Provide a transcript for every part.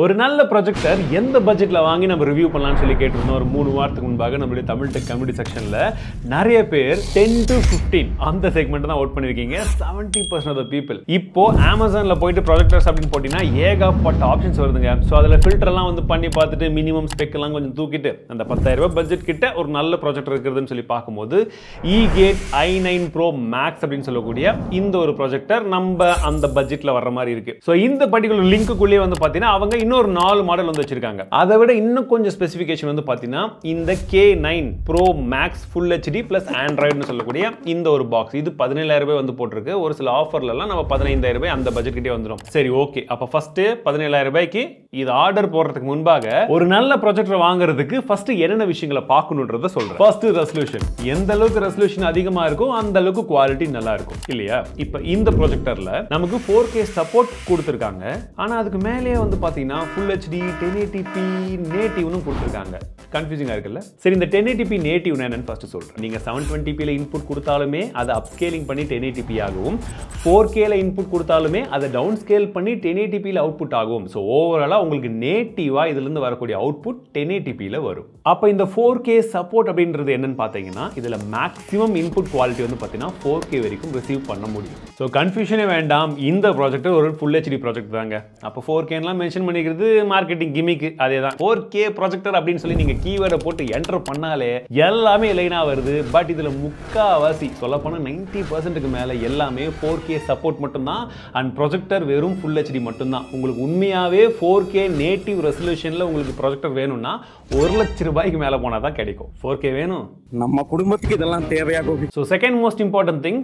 ஒரு நல்ல ப்ரொஜெக்டர் எந்த பட்ஜெட்டில் வாங்கி நம்ம ரிவ்யூ பண்ணலாம்னு சொல்லி கேட்டிருந்தோம். ஒரு மூணு வாரத்துக்கு முன்பாக நம்மளுடைய தமிழ் டெக் கமெடி செக்ஷனில் நிறைய பேர் டென் டு 15 அந்த செக்மெண்ட் தான் அவுட் பண்ணியிருக்கீங்க. செவன்ட்டி பர்சன்ட் ஆஃப் பீப்பிள் இப்போ அமேசானில் போயிட்டு ப்ரொஜெக்டர்ஸ் அப்படின்னு போட்டிங்கன்னா ஏகப்பட்ட ஆப்ஷன்ஸ் வருதுங்க. ஸோ அதில் ஃபில்டர்லாம் வந்து பண்ணி பார்த்துட்டு மினிமம் ஸ்பெக் கொஞ்சம் தூக்கிட்டு அந்த பத்தாயிரம் ரூபாய் பட்ஜெட் கிட்ட ஒரு நல்ல ப்ராஜெக்டர் இருக்குதுன்னு சொல்லி பார்க்கும்போது E gate I nine pro max அப்படின்னு சொல்லக்கூடிய இந்த ஒரு ப்ரொஜெக்டர் நம்ம அந்த பட்ஜெட்டில் வர்ற மாதிரி இருக்குது ஸோ இந்த பர்டிகுலர் லிங்க்குள்ளேயே வந்து பார்த்தீங்கன்னா அவங்க இன்னொரு நாலு மாடல் வந்து வச்சிருக்காங்க. அதை விட இன்னும் கொஞ்சம் ஸ்பெசிஃபிகேஷன் வந்து பார்த்தீங்கன்னா இந்த K nine pro max full HD plus ஆண்ட்ராய்டுன்னு சொல்லக்கூடிய இந்த ஒரு பாக்ஸ் இது பதினேழாயிரம் ரூபாய் வந்து போட்டிருக்கு. ஒரு சில ஆஃபர்லலாம் நம்ம பதினைந்தாயிரம் ரூபாய் அந்த பட்ஜெட் கிட்டே வந்துடும் சரி ஓகே அப்போ ஃபர்ஸ்ட் பதினேழாயிரம் ரூபாய்க்கு இது ஆர்டர் போடுறதுக்கு முன்பாக ஒரு நல்ல ப்ரொஜெக்டர் வாங்குறதுக்கு ஃபர்ஸ்ட் என்னென்ன விஷயங்களை பார்க்கணுன்றத சொல்றேன். ஃபர்ஸ்ட் ரெசல்யூஷன் எந்த அளவுக்கு ரெசல்யூஷன் அதிகமாக இருக்கும் அந்த அளவுக்கு குவாலிட்டி நல்லா இருக்கும். இல்லையா? இப்போ இந்த ப்ரொஜெக்டர்ல நமக்கு ஃபோர் கே சப்போர்ட் கொடுத்துருக்காங்க. ஆனால் அதுக்கு மேலேயே வந்து பார்த்தீங்கன்னா பார்த்தீங்கன்னா ஃபுல் ஹெச்டி டென் பி நேட்டிவ்னு கொடுத்துருக்காங்க. கன்ஃபியூசிங்காக இருக்குல்ல? சரி இந்த டென் ஏடிபி நேட்டிவ் என்னன்னு ஃபர்ஸ்ட் சொல்கிறேன் நீங்கள் செவன் டுவெண்ட்டிபியில் இன்புட் கொடுத்தாலுமே அதை அப்ஸ்கேலிங் பண்ணி டென் ஏடிபி ஆகும் ஃபோர் கேல இன்புட் கொடுத்தாலுமே அதை டவுன் ஸ்கேல் பண்ணி டென் ஏடிபியில் அவுட்புட் ஆகும் ஸோ ஓவராலாக உங்களுக்கு நேட்டிவாக இதுலேருந்து வரக்கூடிய அவுட்புட் டென் ஏடிபியில் வரும். அப்போ இந்த ஃபோர் கே சப்போர்ட் அப்படின்றது என்னன்னு பார்த்தீங்கன்னா இதில் மேக்ஸிமம் இன்புட் குவாலிட்டி வந்து பார்த்தீங்கன்னா ஃபோர் கே வரைக்கும் ரிசீவ் பண்ண முடியும். ஸோ கன்ஃபியூஷனே வேண்டாம். இந்த ப்ராஜெக்ட் ஒரு ஃபுல் ஹெச்டி ப்ராஜெக்ட் தாங்க. அப்போ ஃபோர் கேன்லாம் மென்ஷன் பண்ணிக்கிறது மார்க்கெட்டிங் கிமிக்கு அதே தான் ஃபோர் கே ப்ராஜெக்டர் அப்படின்னு சொல்லி நீங்கள் கீவேர்டை போட்டு என்டர் பண்ணாலே எல்லாமே லைனாக வருது. பட் இதில் முக்காவாசி சொல்லப்போனால் நைன்டி பர்சன்ட்டுக்கு மேலே எல்லாமே ஃபோர் கே சப்போர்ட் மட்டும்தான். அண்ட் ப்ரொஜெக்டர் வெறும் ஃபுல் ஹெச்டி மட்டும்தான். உங்களுக்கு உண்மையாகவே ஃபோர் கே நேட்டிவ் ரெசல்யூஷனில் உங்களுக்கு ப்ரொஜெக்டர் வேணும்னா ஒரு லட்ச ரூபாய்க்கு மேலே போனால் தான் கிடைக்கும். ஃபோர் கே வேணும்? நம்ம குடும்பத்துக்கு இதெல்லாம் தேவையா Gopi? So second most important thing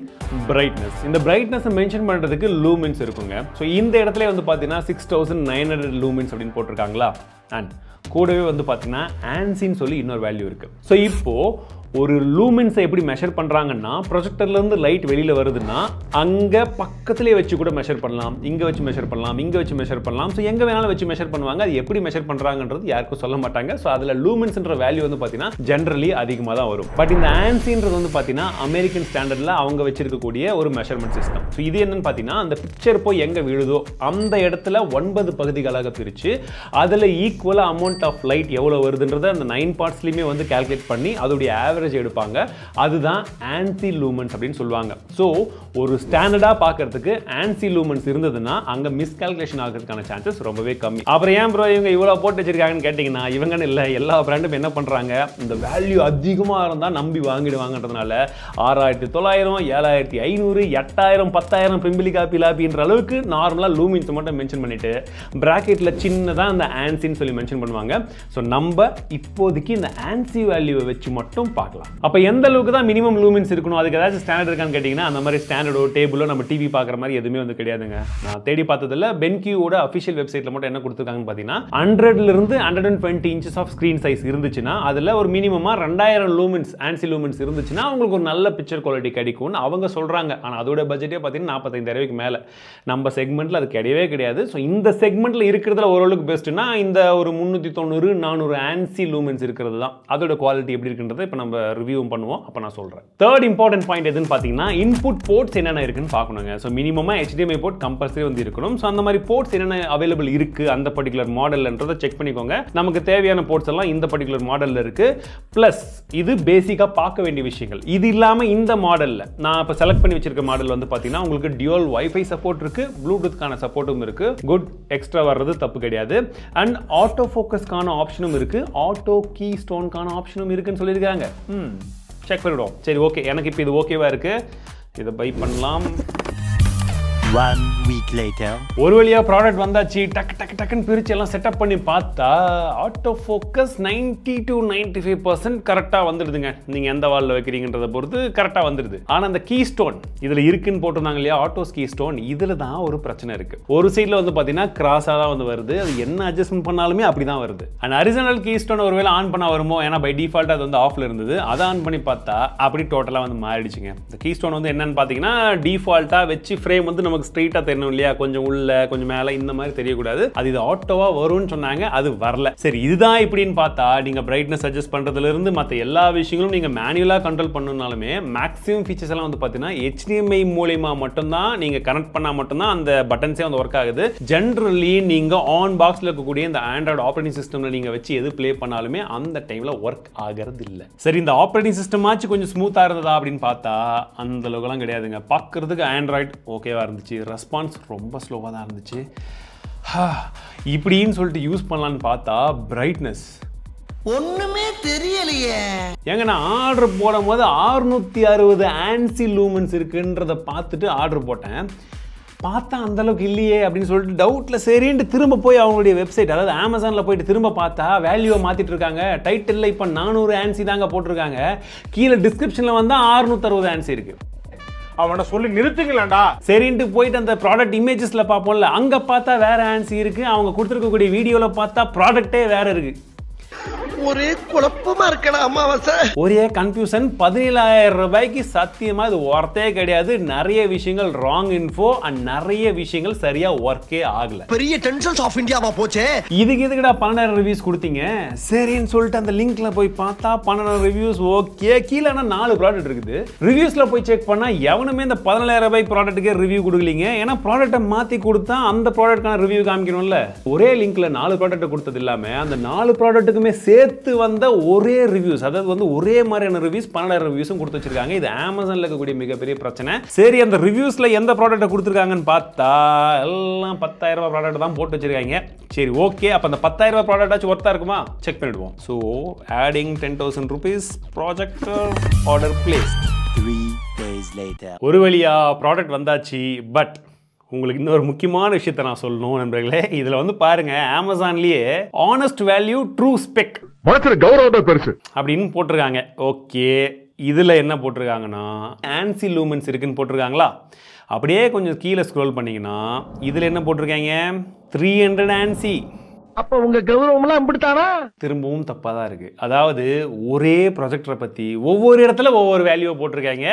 brightness இந்த பிரைட்னஸை மென்ஷன் பண்ணுறதுக்கு லூமின்ஸ் இருக்குங்க. ஸோ இந்த இடத்துல வந்து பார்த்தீங்கன்னா six thousand nine hundred lumens அப்படின்னு போட்டிருக்காங்களா? அண்ட் கூடவே வந்து பார்த்தீங்கன்னா ஆன்சின்னு சொல்லி இன்னொரு வேல்யூ இருக்குது ஸோ இப்போது ஒரு லூமின்ஸை எப்படி மெஷர் பண்ணுறாங்கன்னா ப்ரொஜெக்டர்லேருந்து லைட் வெளியில் வருதுன்னா அங்கே பக்கத்துலேயே வச்சு கூட மெஷர் பண்ணலாம். இங்கே வச்சு மெஷர் பண்ணலாம். இங்கே வச்சு மெஷர் பண்ணலாம். ஸோ எங்கே வேணாலும் வச்சு மெஷர் பண்ணுவாங்க. அது எப்படி மெஷர் பண்ணுறாங்கன்றது யாருக்கும் சொல்ல மாட்டாங்க. ஸோ அதில் லூமின்ஸ்ன்ற வேல்யூ வந்து பார்த்தீங்கன்னா ஜென்ரலி அதிகமாக தான் வரும். பட் இந்த ஆன்சின்றது வந்து பார்த்தீங்கன்னா அமெரிக்கன் ஸ்டாண்டர்டில் அவங்க வச்சிருக்கக்கூடிய ஒரு மெஷர்மெண்ட் சிஸ்டம் ஸோ இது என்னன்னு பார்த்தீங்கன்னா அந்த பிக்சர் போய் எங்கே விழுதோ அந்த இடத்துல ஒன்பது பகுதிகளாக பிரித்து அதில் ஈக்குவலாக அமௌண்ட் ஆஃப் லைட் எவ்வளோ வருதுன்றதை அந்த நைன் பார்ட்ஸ்லையுமே வந்து கால்குலேட் பண்ணி அதோடைய ஆவரேஜ் எடுப்பாங்க. அதுதான் ஆன்சி லூமன்ஸ் அப்படின்னு சொல்லுவாங்க. ஸோ ஒரு ஸ்டாண்டர்டாக பார்க்கறதுக்கு ஆன்சி லூமன்ஸ் இருந்ததுன்னா அங்கே மிஸ்கால்குலேஷன் ஆகிறதுக்கான சான்சஸ் ரொம்பவே கம்மி. அப்புறம் ஏன் ப்ரோ இவங்க இவ்வளோ போட்டு வச்சிருக்காங்கன்னு கேட்டிங்கன்னா இவங்கன்னு இல்லை எல்லா பிராண்டும் என்ன பண்ணுறாங்க இந்த வேல்யூ அதிகமாக இருந்தால் நம்பி வாங்கிடுவாங்கன்றதுனால ஆறாயிரத்தி தொள்ளாயிரம் ஏழாயிரத்தி ஐநூறு எட்டாயிரம் பத்தாயிரம் பிம்பிளி காப்பி லாப்பின்ற அளவுக்கு நார்மலாக லூமின்ஸ் மட்டும் மென்ஷன் பண்ணிட்டு ப்ராக்கெட்டில் சின்னதாக அந்த ஆன்சின்னு சொல்லி மென்ஷன் பண்ணுவாங்க. ஸோ நம்ம இப்போதைக்கு இந்த ஆன்சி வேல்யூவை வச்சு மட்டும் பார்க்கலாம். அப்போ எந்த அளவுக்கு தான் மினிமம் லூமின்ஸ் இருக்கணும் அதுக்கு ஏதாச்சும் ஸ்டாண்டர்ட் இருக்கான்னு கேட்டிங்கன்னா அந்த மாதிரி ஸ்டாண்டர்டோ டேபிளோ நம்ம டிவி பார்க்குற மாதிரி எதுவுமே வந்து கிடையாதுங்க. நான் தேடி பார்த்ததில் பென்கியூவோட அஃபிஷியல் வெப்சைட்டில் மட்டும் என்ன கொடுத்துருக்காங்கன்னு பார்த்தீங்கன்னா ஹண்ட்ரட்லேருந்து hundred and twenty inches of screen size இருந்துச்சுன்னா அதில் ஒரு மினிமமாக ரெண்டாயிரம் லூமின்ஸ் ஆன்சி லூமின்ஸ் இருந்துச்சுன்னா உங்களுக்கு ஒரு நல்ல பிக்சர் குவாலிட்டி கிடைக்கும்னு அவங்க சொல்கிறாங்க ஆனால் அதோட பட்ஜெட்டே பார்த்தீங்கன்னா நாற்பத்தைந்தாயிரம் மேலே. நம்ம செக்மெண்ட்டில் அது கிடையவே கிடையாது. ஸோ இந்த செக்மெண்ட்டில் இருக்கிறதுல ஓரளவுக்கு பெஸ்ட்டுனா இந்த ஒரு முந்நூற்றி தொண்ணூறு நானூறு ஆன்சி லூமின்ஸ் இருக்கிறது தான். அதோட குவாலிட்டி எப்படி இருக்குன்றதை இப்போ நம்ம ரிவ்யூவும் பண்ணுவோம். அப்போ நான் சொல்கிறேன் தேர்ட் இம்பார்ட்டன்ட் பாயிண்ட் எதுன்னு பார்த்தீங்கன்னா இன்புட் போர்ட்ஸ் என்னென்ன இருக்குன்னு பார்க்கணுங்க. ஸோ மினிமமாக ஹெச்டிஎம்ஐ போர்ட் கம்பல்சரி வந்து இருக்கணும். ஸோ அந்த மாதிரி போர்ட்ஸ் என்னென்ன அவைலபிள் இருக்குது அந்த பர்டிகுலர் மாடல்ன்றதை செக் பண்ணிக்கோங்க. நமக்கு தேவையான போர்ட்ஸ் எல்லாம் இந்த பர்டிகுலர் மாடலில் இருக்குது ப்ளஸ் இது பேசிக்காக பார்க்க வேண்டிய விஷயங்கள். இது இல்லாமல் இந்த மாடலில் நான் இப்போ செலக்ட் பண்ணி வச்சிருக்க மாடல் வந்து பார்த்தீங்கன்னா உங்களுக்கு டியூல் வைஃபை சப்போர்ட் இருக்குது ப்ளூடூத்க்கான சப்போர்ட்டும் இருக்குது குட் எக்ஸ்ட்ரா வர்றது தப்பு கிடையாது. அண்ட் ஆட்டோ ஃபோக்கஸ்க்கான ஆப்ஷனும் இருக்குது ஆட்டோ கீ ஸ்டோனுக்கான ஆப்ஷனும் இருக்குன்னு சொல்லியிருக்காங்க. ம். செக் பண்ணிவிடுவோம் சரி ஓகே எனக்கு இப்போ இது ஓகேவாக இருக்குது இதை பை பண்ணலாம். One week later. ஒரு வழியாக ப்ராடக்ட் வந்தாச்சு டக்கு டக்கு டக்குன்னு பிரிச்சு எல்லாம் செட்டப் பண்ணி பார்த்தா auto focus ninety to ninety five percent கரெக்டாக வந்துடுதுங்க. நீங்கள் எந்த வாலில் வைக்கிறீங்கன்றதை பொறுத்து கரெக்டாக வந்துடுது. ஆனால் அந்த கீ ஸ்டோன் இதில் இருக்குன்னு போட்டிருந்தாங்க இல்லையா ஆட்டோஸ் கீ ஸ்டோன் இதில் தான் ஒரு பிரச்சனை இருக்குது ஒரு சைடில் வந்து பார்த்தீங்கன்னா கிராஸாக தான் வந்து வருது. அது என்ன அட்ஜஸ்ட்மெண்ட் பண்ணாலுமே அப்படி தான் வருது. அண்ட் அரிஜினல் கீ ஸ்டோன் ஒருவேளை ஆன் பண்ண வருமோ? ஏன்னா பை டிஃபால்ட் அது வந்து ஆஃப்ல இருந்தது. அதை ஆன் பண்ணி பார்த்தா அப்படி டோட்டலாக வந்து மாறிடுச்சுங்க. இந்த கீ ஸ்டோன் வந்து என்னன்னு பார்த்தீங்கன்னா டிஃபால்ட்டாக வச்சு ஃப்ரேம் வந்து நம்ம நமக்கு ஸ்ட்ரெயிட்டாக தெரியணும் இல்லையா? கொஞ்சம் உள்ள கொஞ்சம் மேலே இந்த மாதிரி தெரியக்கூடாது. அது இது ஆட்டோவாக வரும்னு சொன்னாங்க அது வரல. சரி இதுதான் இப்படின்னு பார்த்தா நீங்கள் பிரைட்னஸ் அட்ஜஸ்ட் பண்ணுறதுலேருந்து மற்ற எல்லா விஷயங்களும் நீங்கள் மேனுவலாக கண்ட்ரோல் பண்ணணுனாலுமே மேக்ஸிமம் ஃபீச்சர்ஸ் எல்லாம் வந்து பார்த்தீங்கன்னா ஹெச்டிஎம்ஐ மூலியமா மட்டும்தான் நீங்கள் கனெக்ட் பண்ணால் மட்டும்தான் அந்த பட்டன்ஸே வந்து ஒர்க் ஆகுது. ஜென்ரலி நீங்கள் ஆன் பாக்ஸில் இருக்கக்கூடிய இந்த ஆண்ட்ராய்டு ஆப்ரேட்டிங் சிஸ்டமில் நீங்கள் வச்சு எது ப்ளே பண்ணாலுமே அந்த டைமில் ஒர்க் ஆகிறது இல்லை சரி இந்த ஆப்ரேட்டிங் சிஸ்டமாச்சு கொஞ்சம் ஸ்மூத்தாக இருந்ததா அப்படின்னு பார்த்தா அந்த அளவுக்குலாம் கிடையாதுங்க. பார்க்குறதுக்கு ஆண்ட்ராய்டு ஓகேவா இருந்துச்சு. ரெஸ்பான்ஸ் ரொம்ப ஸ்லோவாக தான் இருந்துச்சு. இப்படின்னு சொல்லிட்டு யூஸ் பண்ணலான்னு பார்த்தா பிரைட்னஸ் ஒண்ணுமே தெரியலையே. ஏங்க நான் ஆர்டர் போடும்போது ஆறுநூற்றி அறுபது ஆன்சி லூமன்ஸ் இருக்குன்றத பார்த்துட்டு ஆர்டர் போட்டேன். பார்த்தா அந்த அளவுக்கு இல்லையே அப்படின்னு சொல்லிட்டு டவுட்டில் சரின்ட்டு திரும்ப போய் அவங்களுடைய வெப்சைட் அதாவது அமேசானில் போயிட்டு திரும்ப பார்த்தா வேல்யூவை மாற்றிட்டு இருக்காங்க. டைட்டிலில் இப்போ நானூறு ஆன்சி தாங்க போட்டிருக்காங்க. கீழே டிஸ்கிரிப்ஷனில் வந்தால் ஆறுநூற்றறுபது ஆன்சி இருக்குது அவனை சொல்லி நிறுத்துங்களேன்டா. சரின்ட்டு போயிட்டு அந்த ப்ராடக்ட் இமேஜஸ்ல பார்ப்போம்ல அங்க பார்த்தா வேற ஆன்சி இருக்கு அவங்க கொடுத்துருக்கக்கூடிய வீடியோல பார்த்தா ப்ராடக்ட்டே வேற இருக்கு. ஒரே குழப்பமா இருக்கடா அமாவாசை. ஒரே கன்ஃபியூஷன் பதினேழாயிரம் ரூபாய்க்கு சத்தியமா இது ஒர்த்தே கிடையாது. நிறைய விஷயங்கள் ராங் இன்ஃபோ அண்ட் நிறைய விஷயங்கள் சரியா ஒர்க்கே ஆகல. பெரிய டென்ஷன்ஸ் ஆஃப் இந்தியாவா போச்சே? இதுக்கு எதுக்குடா பன்னெண்டாயிரம் ரிவ்யூஸ் கொடுத்தீங்க? சரின்னு சொல்லிட்டு அந்த லிங்க்ல போய் பார்த்தா பன்னெண்டாயிரம் ரிவ்யூஸ் ஓகே கீழே நாலு ப்ராடக்ட் இருக்குது. ரிவ்யூஸ்ல போய் செக் பண்ணா எவனுமே இந்த பதினேழாயிரம் ரூபாய் ப்ராடக்ட்டுக்கே ரிவ்யூ கொடுக்கலீங்க. ஏன்னா ப்ராடக்ட்டை மாத்தி கொடுத்தா அந்த ப்ராடக்ட்கான ரிவ்யூ காமிக்கணும்ல. ஒரே லிங்க்ல நாலு ப்ராடக்ட் கொடுத்தது இல்லாம அந்த நாலு ப்ராடக்ட்டுக்குமே சேர்த்து வந்த ஒரே ரிவ்யூஸ் அதாவது வந்து ஒரே மாதிரியான ரிவ்யூஸ் பன்னெண்டாயிரம் ரிவ்யூஸும் கொடுத்து வச்சிருக்காங்க. இது அமேசான்ல இருக்கக்கூடிய மிகப்பெரிய பிரச்சனை. சரி அந்த ரிவ்யூஸ்ல எந்த ப்ராடக்ட்டை கொடுத்துருக்காங்கன்னு பார்த்தா எல்லாம் பத்தாயிரம் ரூபாய் ப்ராடக்ட் தான் போட்டு வச்சிருக்காங்க. சரி ஓகே அப்போ அந்த பத்தாயிரம் ரூபாய் ப்ராடக்டாச்சும் ஒர்த்தா இருக்குமா? செக் பண்ணிடுவோம். So adding ten thousand rupees projector order later. ஒரு வழியா ப்ராடக்ட் வந்தாச்சு பட் உங்களுக்கு இன்னொரு முக்கியமான விஷயத்தை நான் சொல்லணும் நண்பர்களே. இதில் வந்து பாருங்க அமேசான்லேயே ஆனஸ்ட் வேல்யூ ட்ரூ ஸ்பெக் கௌரவம் பெருசு. அப்படின்னு போட்டிருக்காங்க. ஓகே. இதில் என்ன போட்டிருக்காங்கன்னா ஆன்சி லூமன்ஸ் இருக்குன்னு போட்டிருக்காங்களா? அப்படியே கொஞ்சம் கீழே ஸ்க்ரோல் பண்ணீங்கன்னா இதில் என்ன போட்டிருக்காங்க? த்ரீ ஹண்ட்ரட் ஆன்சி அப்ப உங்க கௌரவம் எல்லாம் இப்படித்தானா? திரும்பவும் தப்பாக தான் இருக்குது அதாவது ஒரே ப்ரொஜெக்டரை பற்றி ஒவ்வொரு இடத்துல ஒவ்வொரு வேல்யூவை போட்டிருக்காங்க.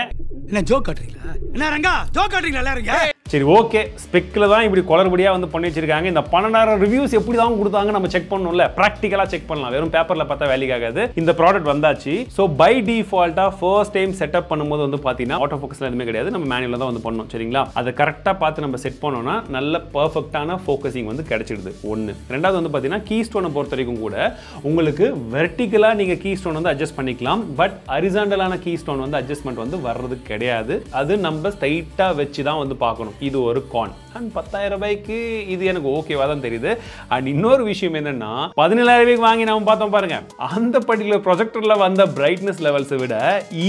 என்ன ஜோக் காட்டுறீங்களா? என்ன ரங்கா ஜோக் காட்டுறீங்களா எல்லாரும்? சரி ஓகே ஸ்பெக்கில் தான் இப்படி குளறுபடியாக வந்து பண்ணி வச்சிருக்காங்க. இந்த பன்னெண்டாயிரம் ரிவ்யூஸ் எப்படி தான் கொடுத்தாங்க நம்ம செக் பண்ணணும்ல. ப்ராக்டிக்கலாக செக் பண்ணலாம். வெறும் பேப்பரில் பார்த்தா வேலைக்கு ஆகாது. இந்த ப்ராடக்ட் வந்தாச்சு. ஸோ பை டிஃபால்ட்டாக ஃபர்ஸ்ட் டைம் செட்டப் பண்ணும்போது வந்து பார்த்தீங்கன்னா ஆட்டோ ஃபோக்கஸில் எதுவுமே கிடையாது. நம்ம மேனுவலில் தான் வந்து பண்ணோம் சரிங்களா? அதை கரெக்டாக பார்த்து நம்ம செட் பண்ணோம்னா நல்ல பர்ஃபெக்டான ஃபோக்கஸிங் வந்து கிடைச்சிடுது. ஒன்று ரெண்டாவது வந்து பார்த்தீங்கன்னா கீ ஸ்டோனை பொறுத்த வரைக்கும் கூட உங்களுக்கு வெர்டிக்கலாக நீங்கள் கீ ஸ்டோன் வந்து அட்ஜஸ்ட் பண்ணிக்கலாம். பட் அரிசாண்டலான கீ ஸ்டோன் வந்து அட்ஜஸ்ட்மெண்ட் வந்து வர்றது கிடையாது. அது நம்ம ஸ்ட்ரைட்டாக வச்சு தான் வந்து பார்க்கணும். இது ஒரு கான் அண்ட் பத்தாயிரம் ரூபாய்க்கு இது எனக்கு ஓகேவா தான் தெரியுது. அண்ட் இன்னொரு விஷயம் என்னன்னா பதினேழாயிரம் ரூபாய்க்கு வாங்கி நம்ம பார்த்தோம் பாருங்க. அந்த பர்டிகுலர் ப்ரொஜெக்டரில் வந்த பிரைட்னஸ் லெவல்ஸை விட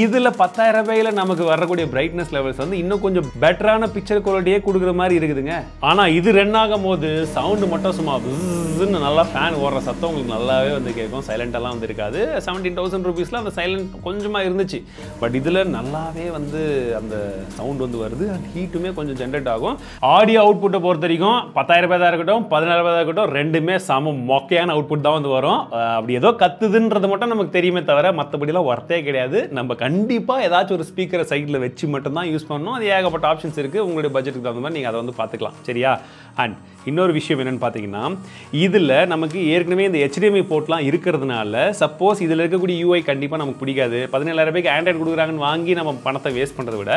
இதில் பத்தாயிரம் ரூபாயில நமக்கு வரக்கூடிய பிரைட்னஸ் லெவல்ஸ் வந்து இன்னும் கொஞ்சம் பெட்டரான பிக்சர் குவாலிட்டியே கொடுக்குற மாதிரி இருக்குதுங்க. ஆனால் இது ரன் ஆகும் போது சவுண்டு மட்டும் சும்மா நல்லா ஃபேன் ஓடுற சத்தம் உங்களுக்கு நல்லாவே வந்து கேட்கும். சைலண்டெல்லாம் வந்து இருக்காது. செவன்டீன் தௌசண்ட் ருபீஸில் அந்த சைலண்ட் கொஞ்சமாக இருந்துச்சு. பட் இதில் நல்லாவே வந்து அந்த சவுண்ட் வந்து வருது. அண்ட் ஹீட்டுமே கொஞ்சம் ஜென்ரேட் ஆகும். ஆடியோ அவுட்புட்டை பொறுத்த வரைக்கும் பத்தாயிரம் ரூபாய் தான் இருக்கட்டும் பதினாயிரம் ரூபாய் தான் இருக்கட்டும் ரெண்டுமே சம மொக்கையான அவுட்புட் தான் வந்து வரும். அப்படி ஏதோ கத்துதுன்றது மட்டும் நமக்கு தெரியுமே தவிர மற்றபடிலாம் ஒர்த்தே கிடையாது. நம்ம கண்டிப்பாக ஏதாச்சும் ஒரு ஸ்பீக்கரை சைடில் வச்சு மட்டும்தான் யூஸ் பண்ணணும். அது ஏகப்பட்ட ஆப்ஷன்ஸ் இருக்குது உங்களுடைய பட்ஜெட்டுக்கு தகுந்த மாதிரி நீங்கள் அதை வந்து பார்த்துக்கலாம். சரியா? அண்ட் இன்னொரு விஷயம் என்னென்னு பார்த்தீங்கன்னா இதில் நமக்கு ஏற்கனவே இந்த ஹெச்டிஎம்ஐ போர்ட்லாம் இருக்கிறதுனால சப்போஸ் இதில் இருக்கக்கூடிய யூஐ கண்டிப்பாக நமக்கு பிடிக்காது. பதினேழாயிரம் ரூபாய்க்கு ஆண்ட்ராய்டு கொடுக்குறாங்கன்னு வாங்கி நம்ம பணத்தை வேஸ்ட் பண்ணுறதை விட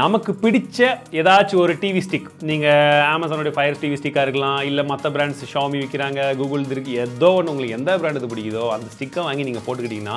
நமக்கு பிடிச்ச ஏதாச்சும் ஒரு டிவி ஸ்டிக் நீங்கள் அமேசானுடைய ஃபயர் டிவி ஸ்டிக்காக இருக்கலாம் இல்லை மற்ற பிராண்ட்ஸ் ஷாமி விற்கிறாங்க கூகுள் இருக்கு ஏதோ ஒன்று உங்களுக்கு எந்த பிராண்ட் இது பிடிக்குதோ அந்த ஸ்டிக்கை வாங்கி நீங்கள் போட்டுக்கிட்டிங்கன்னா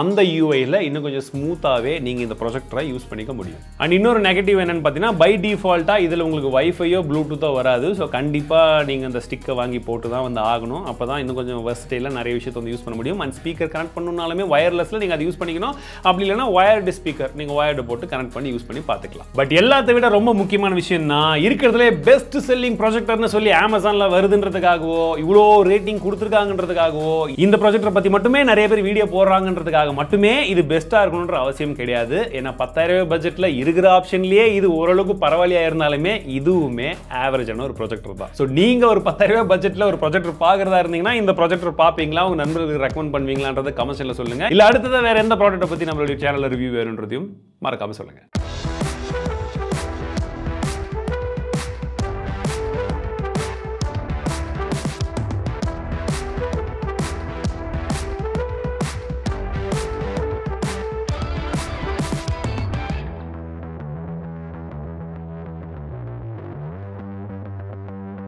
அந்த யூஐயில் இன்னும் கொஞ்சம் ஸ்மூத்தாகவே நீங்கள் இந்த ப்ரொஜெக்டரை யூஸ் பண்ணிக்க முடியும். அண்ட் இன்னொரு நெகட்டிவ் என்னென்னு பார்த்தீங்கன்னா பை டிஃபால்ட்டாக இதில் உங்களுக்கு வைஃபையோ ப்ளூடூத்தோ வராது. ஸோ கண்டிப்பாக நீங்கள் அந்த ஸ்டிக்கை வாங்கி போட்டு தான் வந்து ஆகணும். அப்போ தான் இன்னும் கொஞ்சம் வெஸ்டைலாக நிறைய விஷயத்தை வந்து யூஸ் பண்ண முடியும். அண்ட் ஸ்பீக்கர் கனெக்ட் பண்ணணும்னாலுமே ஒயர்லெஸில் நீங்கள் அதை யூஸ் பண்ணிக்கணும். அப்படி இல்லைன்னா ஒயர்டு ஸ்பீக்கர் நீங்கள் ஒயர்டு போட்டு கனெக்ட் பண்ணி யூஸ் பண்ணி பார்த்துக்கலாம். பட் எல்லாத்தை விட ரொம்ப முக்கியமான விஷயம்னா இருக்கிறதுலே பெஸ்ட் செல்லிங் ப்ரொஜெக்டர்னு சொல்லி அமேசானில் வருதுன்றதுக்காகவோ இவ்வளோ ரேட்டிங் கொடுத்துருக்காங்கன்றதுக்காகவோ இந்த ப்ரொஜெக்டரை பற்றி மட்டுமே நிறைய பேர் வீடியோ போடுறாங்கன்றதுக்காக மட்டுமே இது பெஸ்ட்டாக இருக்கணுன்ற அவசியம் கிடையாது. ஏன்னா பத்தாயிரம் ரூபாய் பட்ஜெட்டில் இருக்கிற ஆப்ஷன்லேயே இது ஓரளவுக்கு பரவாயில்லையாக இருந்தாலுமே இதுவுமே ஆவரேஜான ஒரு ப்ராஜெக்டர் தான். ஸோ நீங்கள் ஒரு பத்தாயிரம் ரூபாய் பட்ஜெட்டில் ஒரு ப்ரொஜெக்டர் பார்க்குறதா இருந்தீங்கன்னா இந்த ப்ரொஜெக்டர் பார்ப்பீங்களா உங்கள் நண்பர்களுக்கு ரெக்கமெண்ட் பண்ணுவீங்களான்றதை கமெண்ட்ஸில் சொல்லுங்கள் இல்லை அடுத்ததாக வேறு எந்த ப்ராடக்ட்டை பற்றி நம்மளுடைய சேனலில் ரிவ்யூ வேணுன்றதையும் மறக்காமல் சொல்லுங்கள்